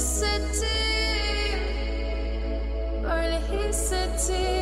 city, Berlin city.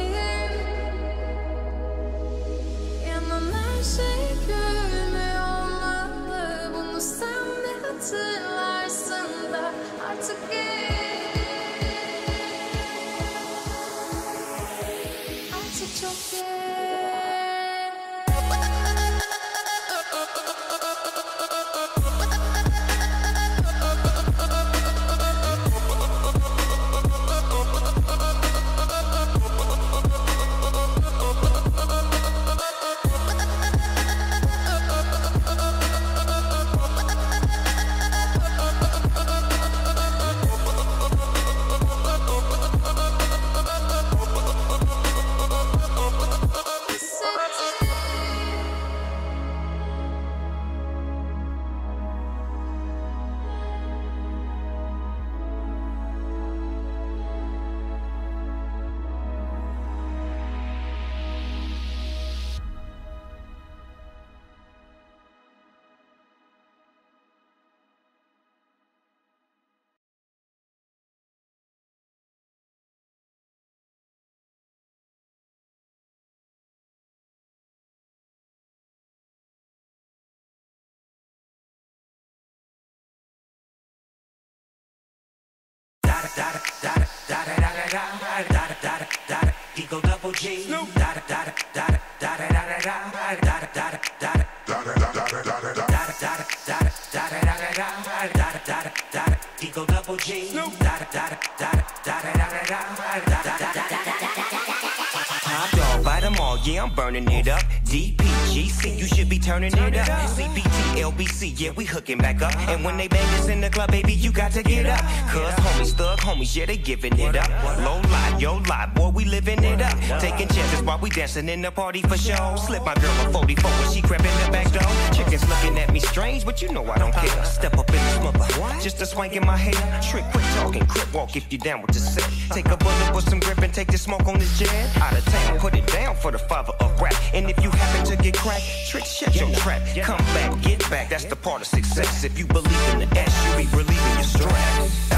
turning it up. DPGC, you should be turning it up. CBT, LBC, yeah, we hooking back up. And when they bang us in the club, baby, you got to get up. Cause homies, thug homies, yeah, they giving it up. Low lie, yo lie, boy, we living it up. Taking chances while we dancing in the party for show. Slip my girl a 44 when she crept in the back door. Chickens looking at me strange, but you know I don't care. Step up in the smother, just a swank in my hair. Trick, quick talking, crip walk if you down with the set. Take a bullet with some grip and take the smoke on this jet. Out of town, put it down for the father of rap. And if you happen to get cracked, trick, shut your trap. Come back, get back, that's the part of success. If you believe in the S, you be relieving your stress.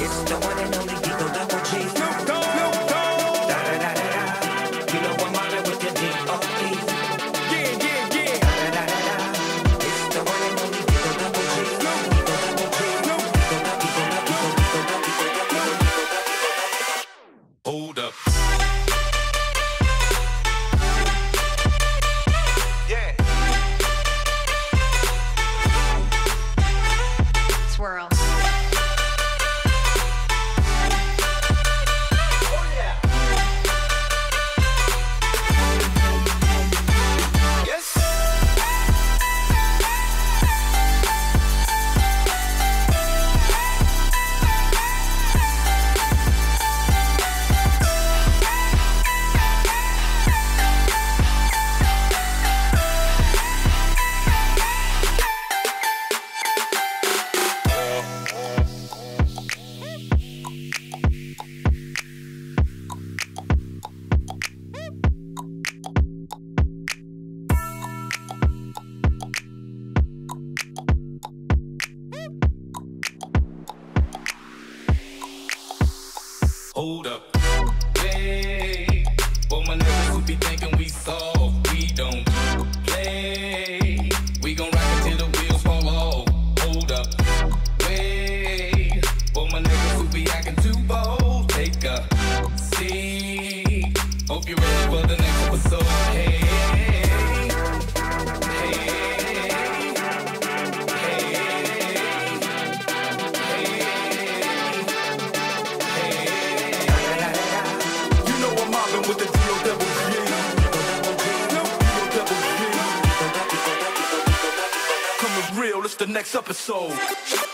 It's the one and only Double G. next episode.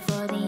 for the